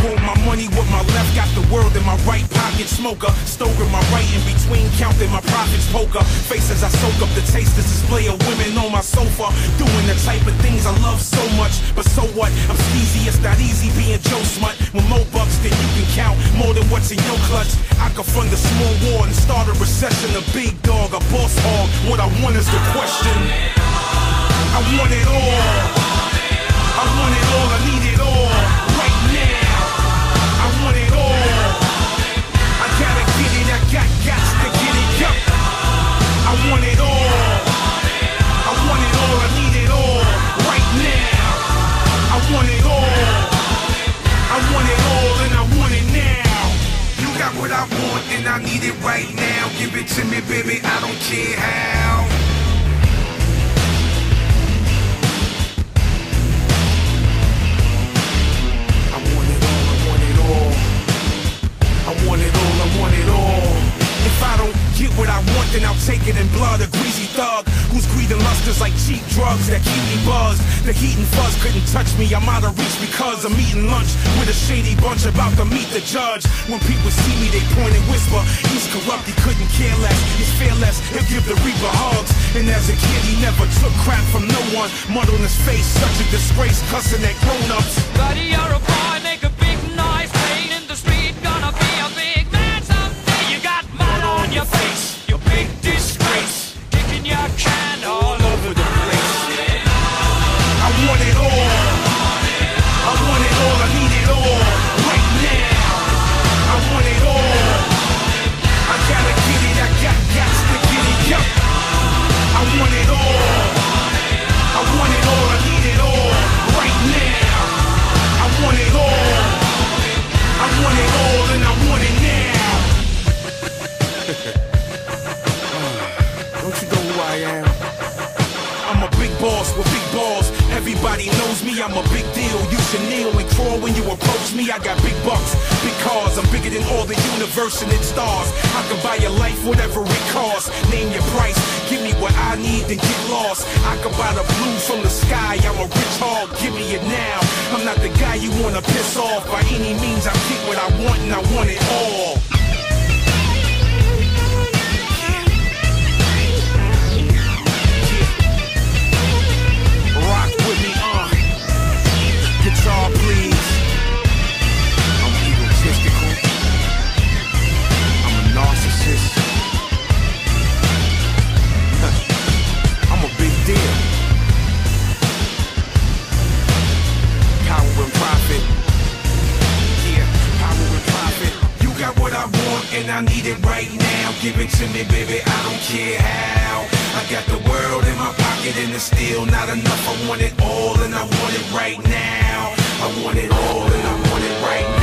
hold my money with my left, got the world in my right pocket. Smoker, stoker my right in between, counting my profits. Poker face as I soak up the taste. This display of women on my sofa, doing the type of things I love so much. But so what? I'm skeezy, it's not easy being Joe Smut. With more bucks than you can count, more than what's in your clutch. I could fund a small war and start a recession. A big dog, a boss hog. What I want is the question. I want it all. I need it right now. Give it to me, baby. I don't care how. Get what I want, then I'll take it in blood. A greasy thug whose greed and lust is like cheap drugs that keep me buzzed. The heat and fuzz couldn't touch me. I'm out of reach because I'm eating lunch with a shady bunch about to meet the judge. When people see me, they point and whisper. He's corrupt, he couldn't care less. He's fearless, he'll give the reaper hugs. And as a kid, he never took crap from no one. Mud on his face, such a disgrace, cussing at grown-ups. Buddy, you're a big deal. You should kneel and crawl when you approach me. I got big bucks, big cars. I'm bigger than all the universe and its stars. I can buy your life, whatever it costs. Name your price, give me what I need, then get lost. I can buy the blue from the sky. I'm a rich hog, give me it now. I'm not the guy you wanna piss off. By any means, I get what I want and I want it all. and I need it right now. Give it to me, baby, I don't care how. I got the world in my pocket and it's still not enough. I want it all and I want it right now. I want it all and I want it right now.